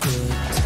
good.